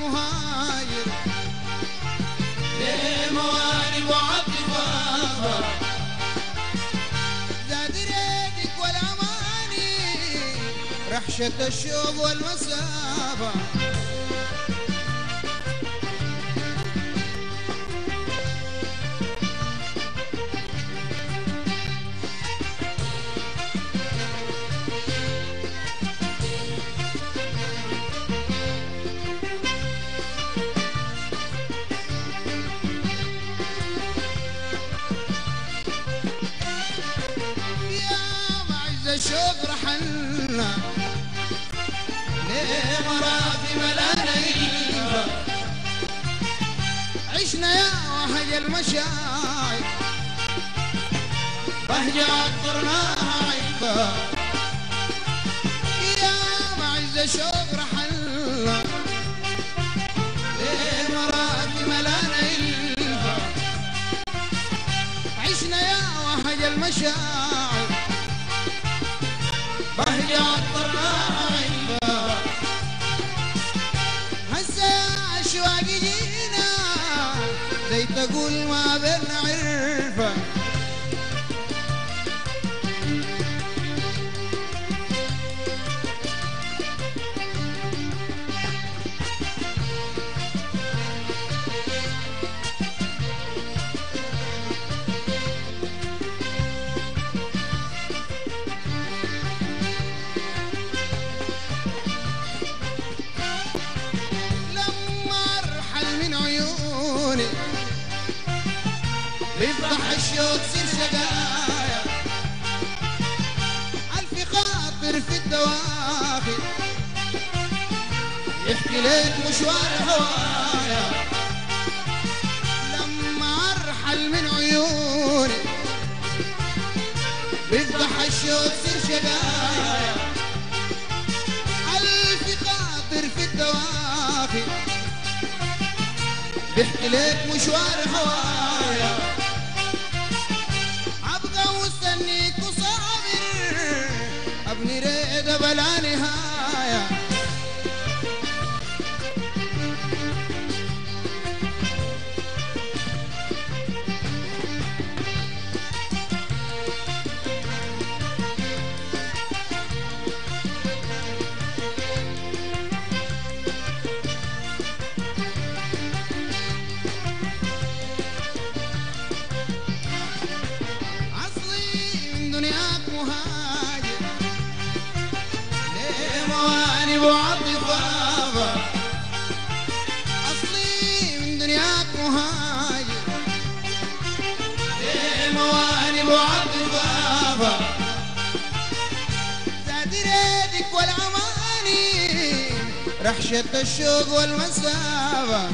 مهاجر لمواني وعطفافة زاد ريدك والأماني رحشة الشوق والمسافة ملانا إلفا عشنا يا وهج المشاعر بهجة عطرناها عيبا يا معز الشوق رحلنا ليه مرافي ملانا إلفا عشنا يا وهج المشاعر هسه أشواق جينا زي تقول ما بين عرفة بيفضح الشوق تصير شقايا ألف خاطر في الدواخل يحكي لك مشوار هوايا لما ارحل من عيوني بيفضح الشوق تصير شقايا ألف خاطر في الدواخل بيحكي لك مشوار هوايا. دنياك مهاجر. ليه مواني وعطفافة أصلي من دنياك مهاجر. ليه مواني وعطفافة زاد ريدك والأماني رحشة الشوق والمسافة